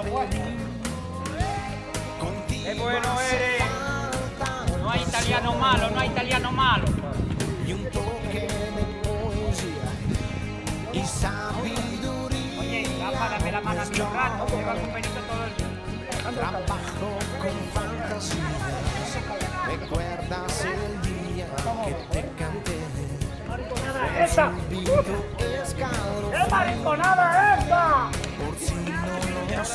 Qué bueno eres. No hay italiano malo, no hay italiano malo. y un toque de poesía y sabiduría. Oye, lámpárame la mano a mi un rato, lleva con Benito todo el día. Trabajo con fantasías. ¿Recuerdas el día que te canté? ¡Esa! Vito escalofrío ¡Qué